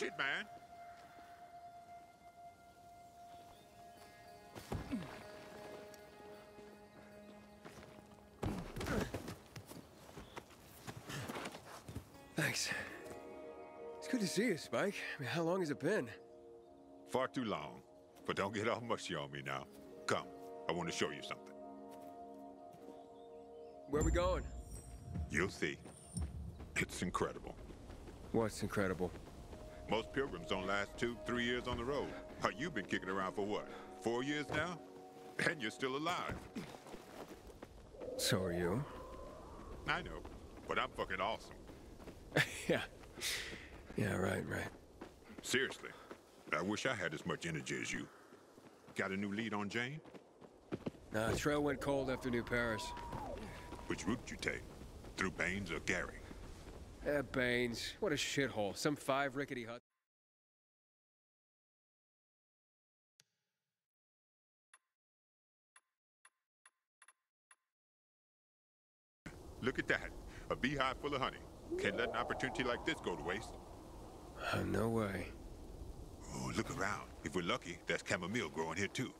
Shit, man. Thanks. It's good to see you, Spike. I mean, how long has it been? Far too long. But don't get all mushy on me now. Come, I want to show you something. Where are we going? You'll see. It's incredible. What's incredible? Most pilgrims don't last two, three years on the road. How you've been kicking around for what? Four years now? And you're still alive. So are you. I know, but I'm fucking awesome. yeah. Yeah, right, right. Seriously, I wish I had as much energy as you. Got a new lead on Jane? Nah, trail went cold after New Paris. Which route you take? Through Baines or Gary? Eh, Baines. What a shithole. Some five rickety hut. Look at that. A beehive full of honey. Can't let an opportunity like this go to waste. Uh, no way. Oh, look around. If we're lucky, there's chamomile growing here too.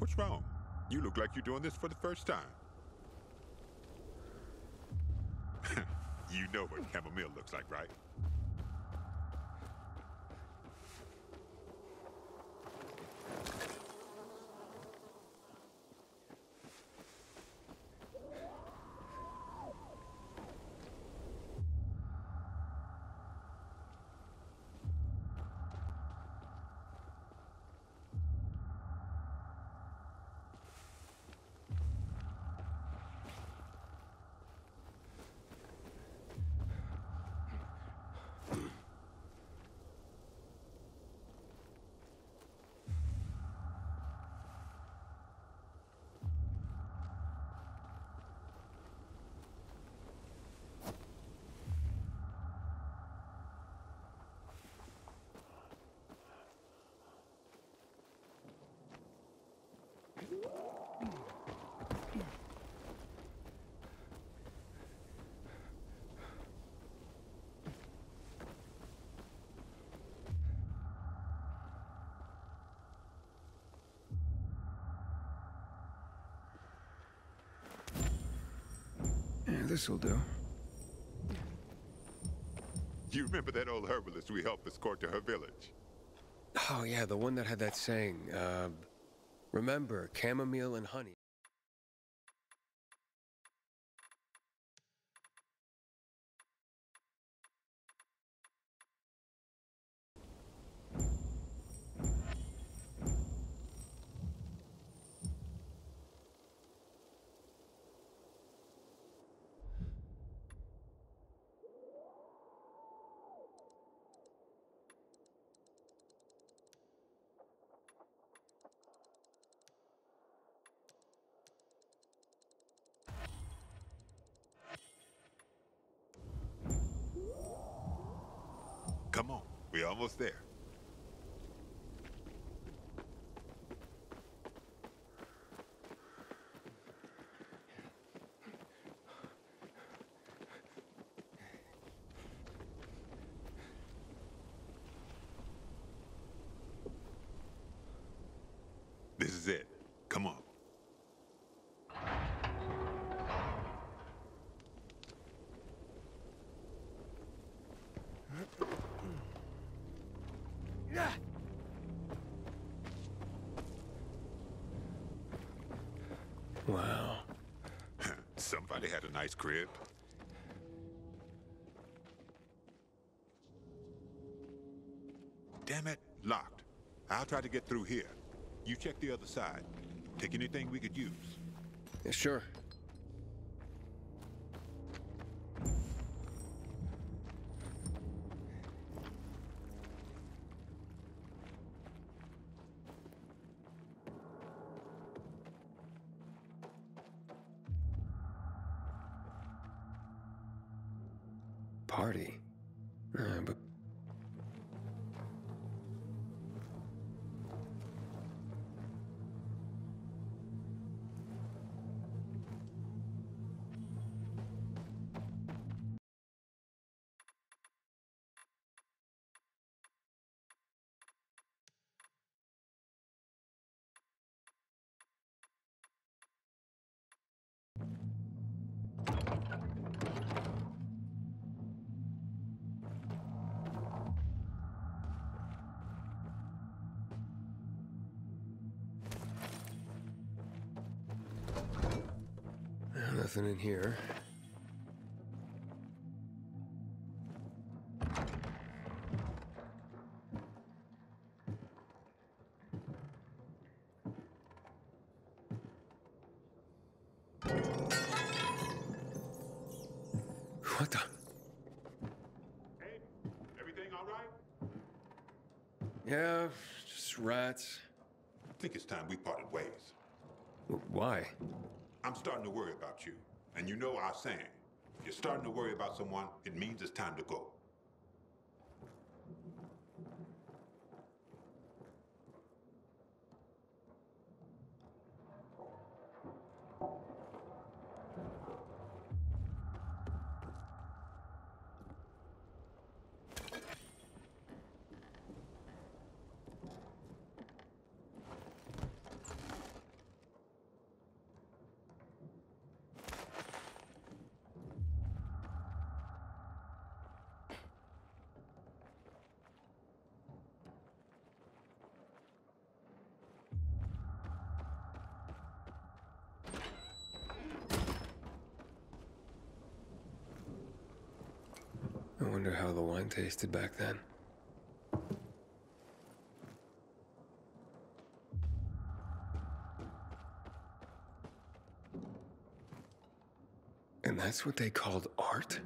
What's wrong? You look like you're doing this for the first time. you know what chamomile looks like, right? Yeah, this'll do. You remember that old herbalist we helped escort to her village? Oh, yeah, the one that had that saying, uh, remember, chamomile and honey. Come on, we're almost there. This is it. Come on. Wow. Somebody had a nice crib. Damn it, locked. I'll try to get through here. You check the other side. Take anything we could use. Yeah, sure. Party. Uh, Nothing in here. What the? Hey, everything all right? Yeah, just rats. I think it's time we parted ways. Why? I'm starting to worry about you. And you know saying. If you're starting to worry about someone, it means it's time to go. I wonder how the wine tasted back then. And that's what they called art?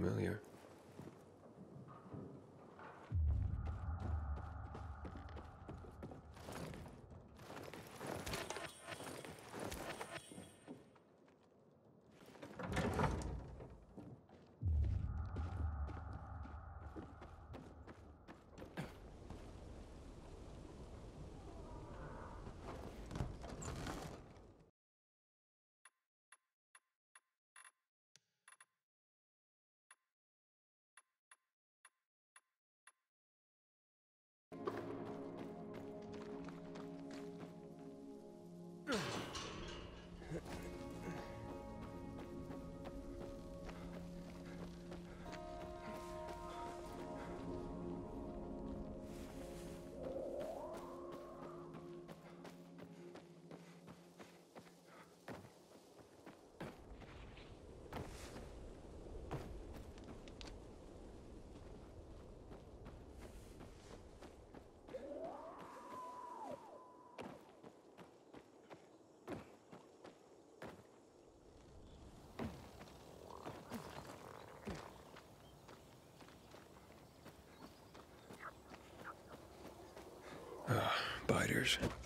Familiar. Biters.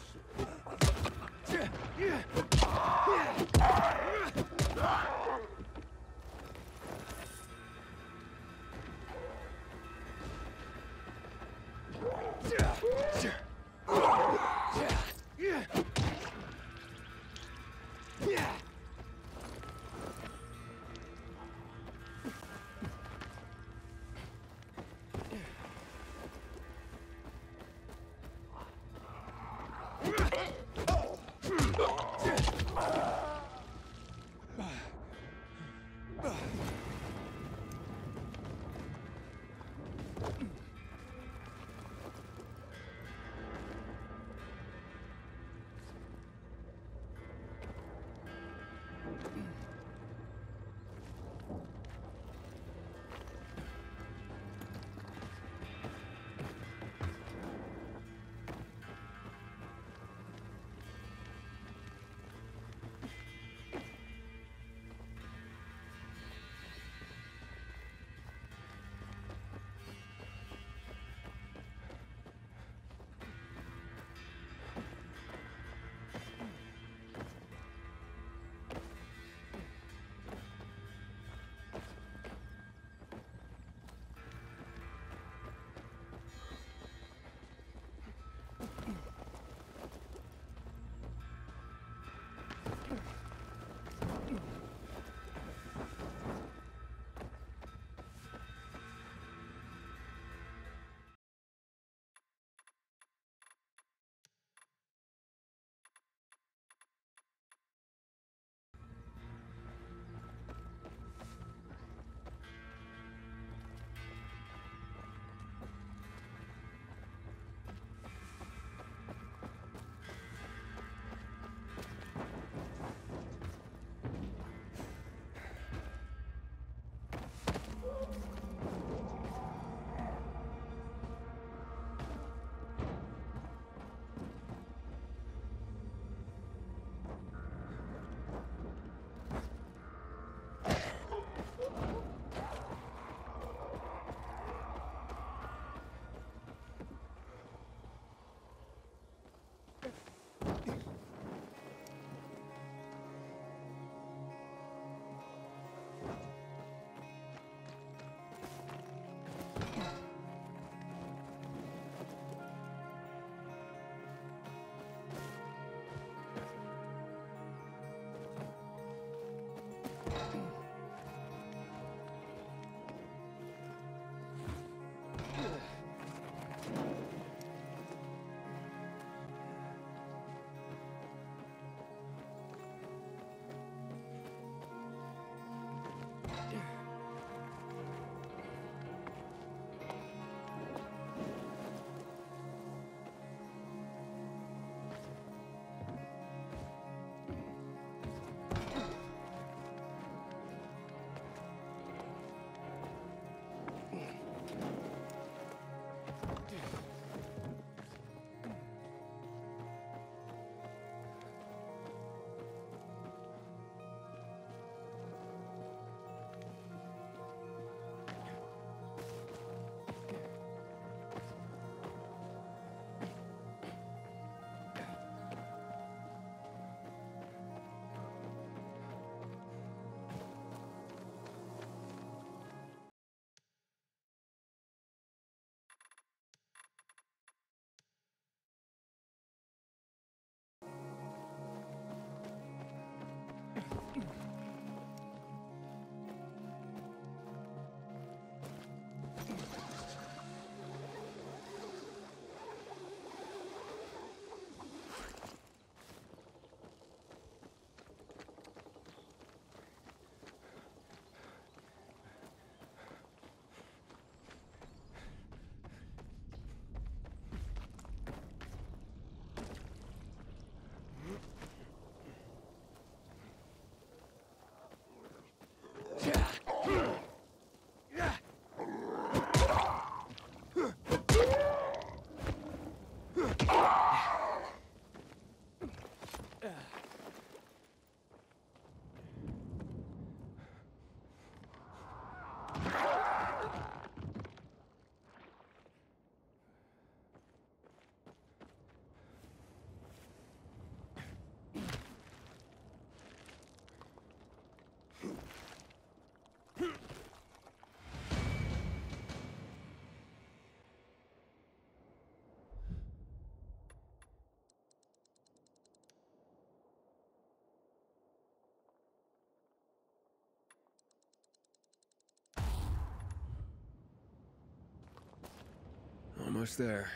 Almost there.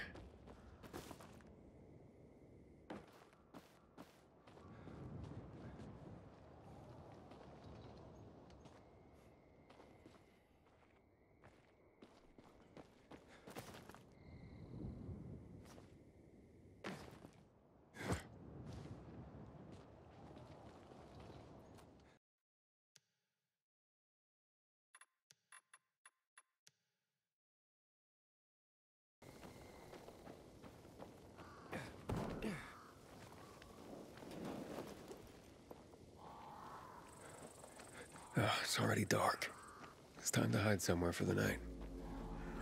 Oh, it's already dark. It's time to hide somewhere for the night.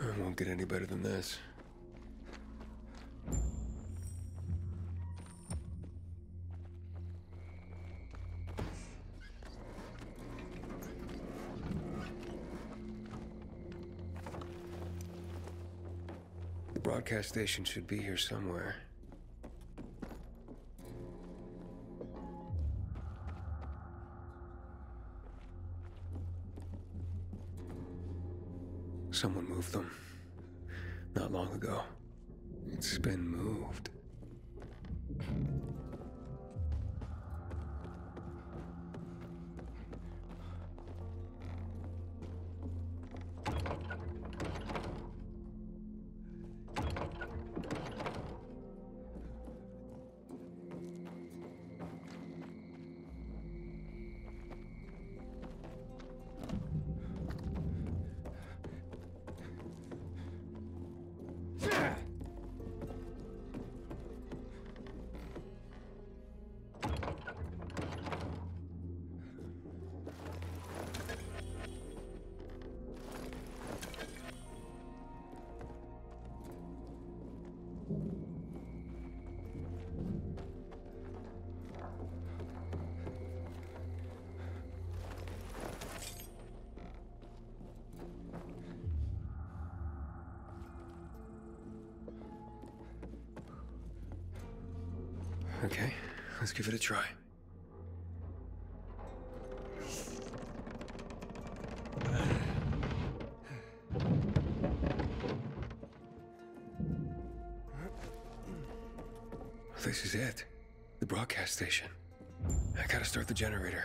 It won't get any better than this. The broadcast station should be here somewhere. Someone moved them. Not long ago. It's been moved. Okay, let's give it a try. This is it. The broadcast station. I gotta start the generator.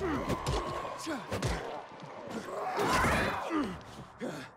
the hell is that? That was close.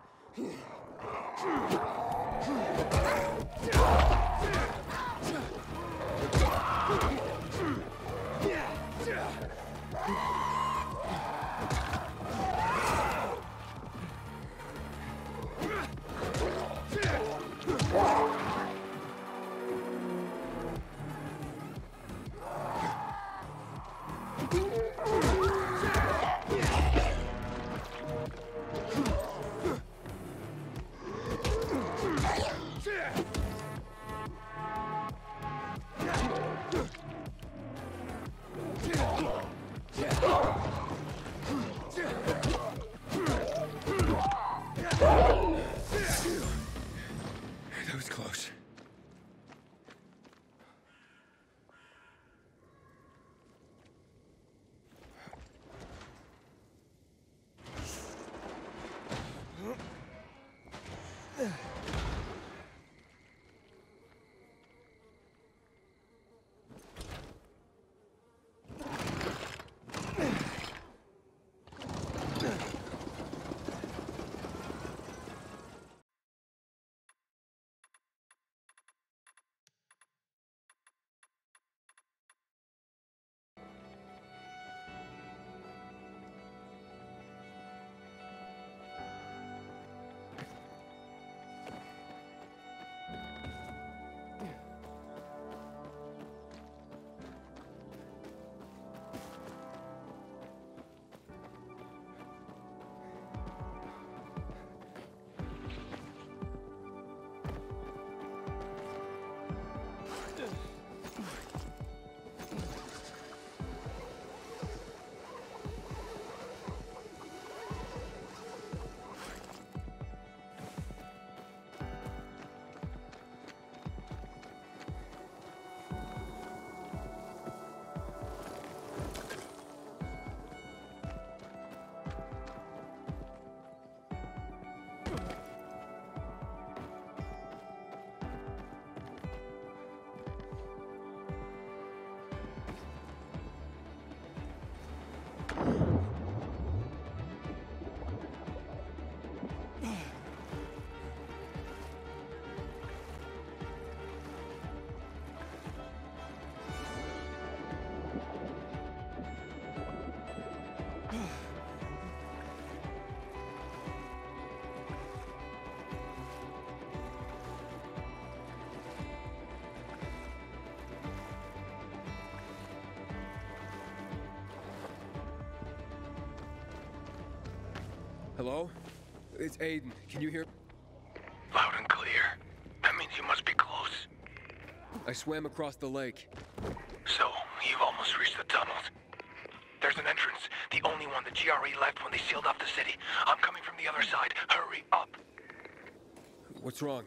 Hello? It's Aiden. Can you hear? Loud and clear. That means you must be close. I swam across the lake. So, you've almost reached the tunnels. There's an entrance, the only one the GRE left when they sealed off the city. I'm coming from the other side. Hurry up. What's wrong?